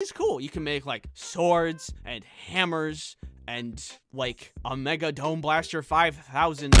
It's cool. You can make like swords and hammers and like a Mega Dome Blaster 5000.